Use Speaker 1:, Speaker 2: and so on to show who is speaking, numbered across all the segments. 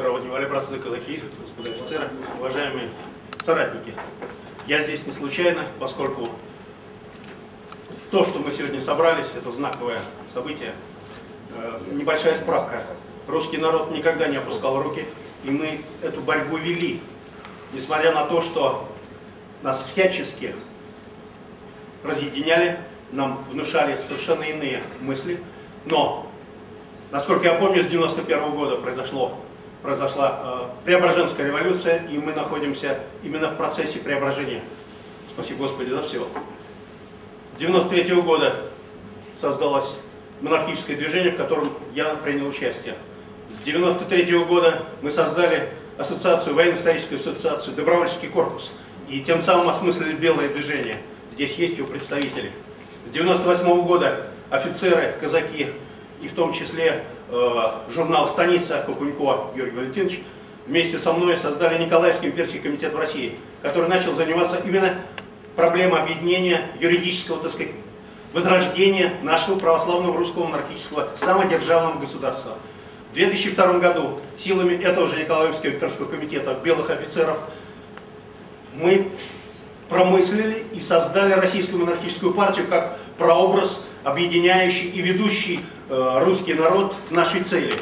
Speaker 1: Проводим братцы казаки, господа офицеры, уважаемые соратники. Я здесь не случайно, поскольку то, что мы сегодня собрались, это знаковое событие. Э, небольшая справка. Русский народ никогда не опускал руки, и мы эту борьбу вели, несмотря на то, что нас всячески разъединяли, нам внушали совершенно иные мысли. Но, насколько я помню, с 91 года произошло, произошла э, Преображенская революция, и мы находимся именно в процессе преображения. Спасибо Господи за все. С 93 года создалось монархическое движение, в котором я принял участие. С 93 года мы создали ассоциацию, военно-историческую ассоциацию, добровольческий корпус. И тем самым осмыслили белое движение. Здесь есть его представители. С 98 года офицеры, казаки, и в том числе э, журнал «Станица» Кукунько Георгий Валентинович, вместе со мной создали Николаевский имперский комитет в России, который начал заниматься именно проблемой объединения юридического, так сказать, возрождения нашего православного русского монархического самодержавного государства. В 2002 году силами этого же Николаевского имперского комитета белых офицеров мы промыслили и создали Российскую монархическую партию как прообраз, объединяющий и ведущий э, русский народ к нашей цели.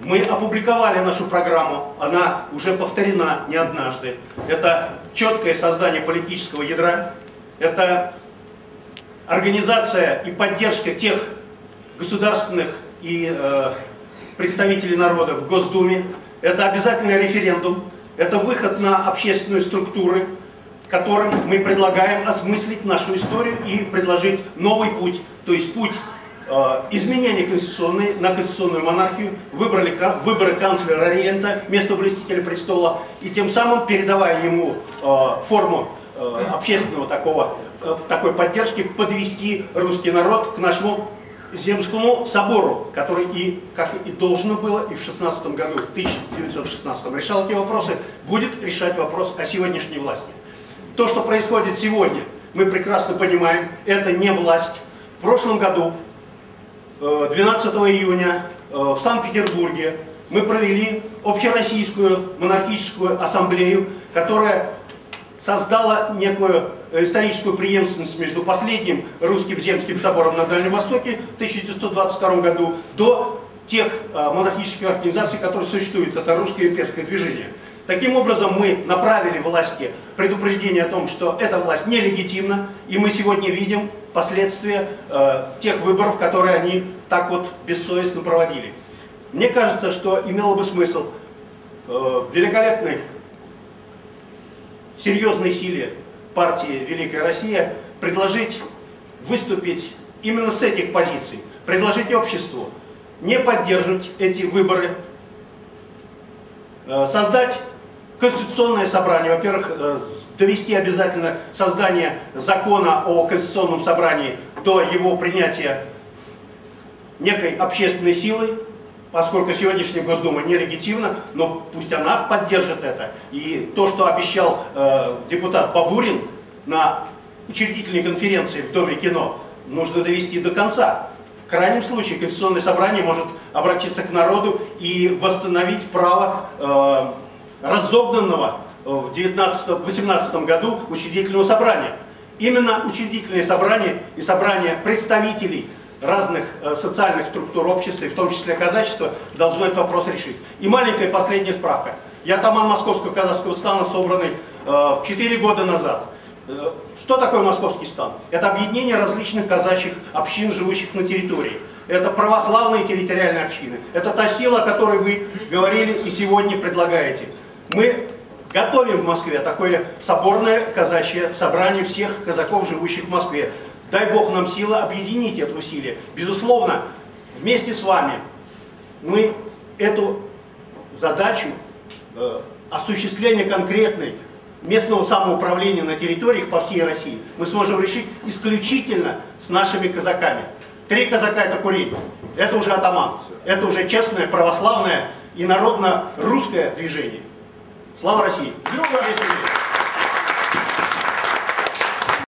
Speaker 1: Мы опубликовали нашу программу, она уже повторена не однажды. Это четкое создание политического ядра, это организация и поддержка тех государственных и э, представителей народа в Госдуме, это обязательный референдум, это выход на общественные структуры, которым мы предлагаем осмыслить нашу историю и предложить новый путь, то есть путь э, изменения конституционной на конституционную монархию, выбрали, выборы канцлера Рента, властителя престола, и тем самым передавая ему э, форму э, общественного такого, такой поддержки, подвести русский народ к нашему Земскому собору, который и, как и должно было, и в 16 году, в 1916 решал эти вопросы, будет решать вопрос о сегодняшней власти. То, что происходит сегодня, мы прекрасно понимаем, это не власть. В прошлом году, 12 э, июня, э, в Санкт-Петербурге мы провели общероссийскую монархическую ассамблею, которая создала некую историческую преемственность между последним русским земским собором на Дальнем Востоке в 1922 году до тех э, монархических организаций, которые существуют. Это русское имперское движение. Таким образом, мы направили власти предупреждение о том, что эта власть нелегитимна, и мы сегодня видим последствия э, тех выборов, которые они так вот бессовестно проводили. Мне кажется, что имело бы смысл э, великолепной, серьезной силе партии «Великая Россия» предложить выступить именно с этих позиций, предложить обществу не поддерживать эти выборы, э, создать Конституционное собрание, во-первых, э, довести обязательно создание закона о Конституционном собрании до его принятия некой общественной силой, поскольку сегодняшняя Госдума нелегитимна, но пусть она поддержит это. И то, что обещал э, депутат Бабурин на учредительной конференции в Доме кино, нужно довести до конца. В крайнем случае Конституционное собрание может обратиться к народу и восстановить право э, разогнанного э, в 18 году учредительного собрания. Именно учредительное собрание и собрание представителей разных э, социальных структур общества, в том числе казачества, должно этот вопрос решить. И маленькая последняя справка. Я атаман Московского казахского стана, собранный э, 4 года назад. Э, что такое московский стан? Это объединение различных казачьих общин, живущих на территории. Это православные территориальные общины. Это та сила, о которой вы говорили и сегодня предлагаете. Мы готовим в Москве такое соборное казачье собрание всех казаков, живущих в Москве. Дай Бог нам силы объединить это усилие. Безусловно, вместе с вами мы эту задачу э, осуществления конкретной местного самоуправления на территориях по всей России мы сможем решить исключительно с нашими казаками. Три казака это курить. Это уже атаман. Это уже честное, православное и народно-русское движение. Слава России! Друга